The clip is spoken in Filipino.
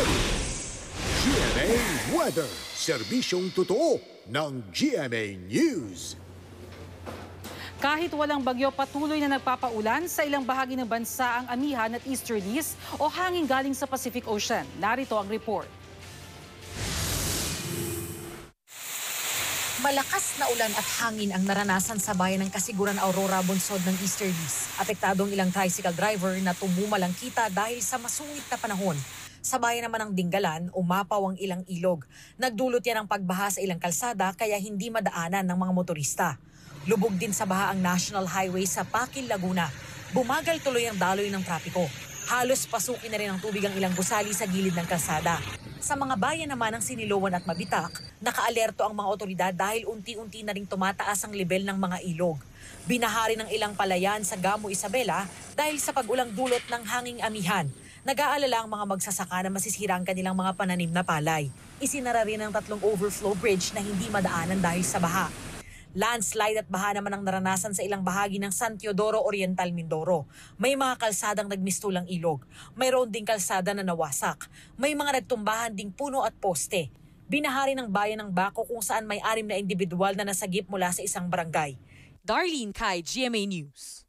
GMA Weather. Serbisyong totoo ng GMA News. Kahit walang bagyo, patuloy na nagpapaulan sa ilang bahagi ng bansa ang amihan at easterlies o hangin galing sa Pacific Ocean. Narito ang report. Malakas na ulan at hangin ang naranasan sa bayan ng Kasiguran Aurora Bonsod ng Easterlies. Apektadong ilang tricycle driver na tumumalang kita dahil sa masungit na panahon. Sa bayan naman ng Dinggalan, umapaw ang ilang ilog. Nagdulot yan ng pagbaha sa ilang kalsada kaya hindi madaanan ng mga motorista. Lubog din sa baha ang National Highway sa Pakil, Laguna. Bumagal tuloy ang daloy ng trapiko. Halos pasukin na rin ang tubig ang ilang gusali sa gilid ng kalsada. Sa mga bayan naman ng Sinilowan at Mabitak, nakaalerto ang mga otoridad dahil unti-unti na ring tumataas ang level ng mga ilog. Binahari ng ilang palayan sa Gamo Isabela dahil sa pag-ulang dulot ng hanging amihan. Nag-aalala ang mga magsasaka na masisira ang kanilang mga pananim na palay. Isinara rin ang tatlong overflow bridge na hindi madaanan dahil sa baha. Landslide at baha naman ang naranasan sa ilang bahagi ng San Teodoro Oriental, Mindoro. May mga kalsadang nagmistulang ilog. Mayroon ding kalsada na nawasak. May mga nagtumbahan ding puno at poste. Binahari ng bayan ng Bako kung saan may anim na individual na nasagip mula sa isang barangay. Darlene Kai, GMA News.